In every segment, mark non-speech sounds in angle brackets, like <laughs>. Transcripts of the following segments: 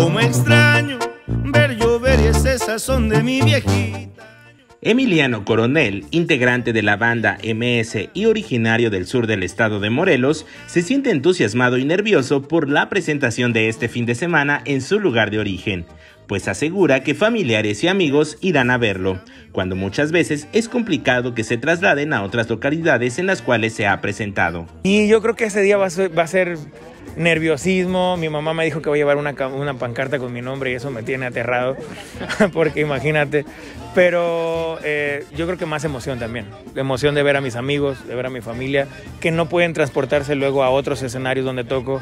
Como extraño ver llover y ese sazón de mi viejita. Emiliano Coronel, integrante de la banda MS y originario del sur del estado de Morelos, se siente entusiasmado y nervioso por la presentación de este fin de semana en su lugar de origen, pues asegura que familiares y amigos irán a verlo, cuando muchas veces es complicado que se trasladen a otras localidades en las cuales se ha presentado. Y yo creo que ese día va a ser, va a ser nerviosismo. Mi mamá me dijo que voy a llevar una, pancarta con mi nombre y eso me tiene aterrado, <laughs> porque imagínate. Pero eh, yo creo que más emoción también. Emoción de ver a mis amigos, de ver a mi familia, que no pueden transportarse luego a otros escenarios donde toco.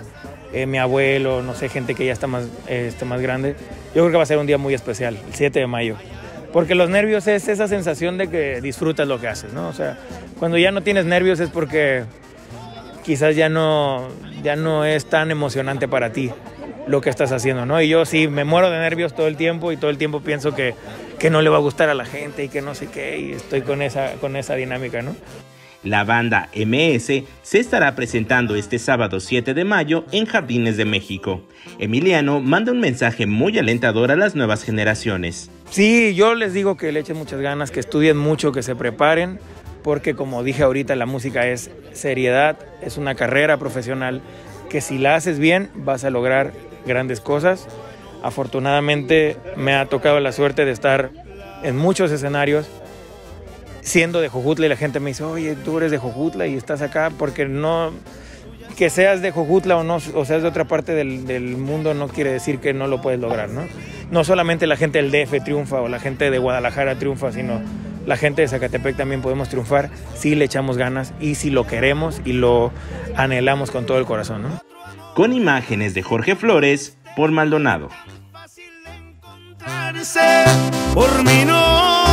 Eh, mi abuelo, no sé, gente que ya está más, eh, más grande. Yo creo que va a ser un día muy especial, el 7 de mayo. Porque los nervios es esa sensación de que disfrutas lo que haces, ¿no? O sea, cuando ya no tienes nervios es porque quizás ya no, ya no es tan emocionante para ti lo que estás haciendo, ¿no? Y yo sí me muero de nervios todo el tiempo y todo el tiempo pienso que, que no le va a gustar a la gente y que no sé qué, y estoy con esa, con esa dinámica, ¿no? La banda MS se estará presentando este sábado 7 de mayo en Jardines de México. Emiliano manda un mensaje muy alentador a las nuevas generaciones. Sí, yo les digo que le echen muchas ganas, que estudien mucho, que se preparen, porque como dije ahorita, la música es seriedad, es una carrera profesional que si la haces bien vas a lograr grandes cosas. Afortunadamente me ha tocado la suerte de estar en muchos escenarios siendo de Jojutla y la gente me dice, oye, tú eres de Jojutla y estás acá porque no, que seas de Jojutla o no, o seas de otra parte del, del, mundo no quiere decir que no lo puedes lograr, ¿no? No solamente la gente del DF triunfa o la gente de Guadalajara triunfa, sino la gente de Zacatepec también podemos triunfar si le echamos ganas y si lo queremos y lo anhelamos con todo el corazón, ¿no? Con imágenes de Jorge Flores por Maldonado. Por mí no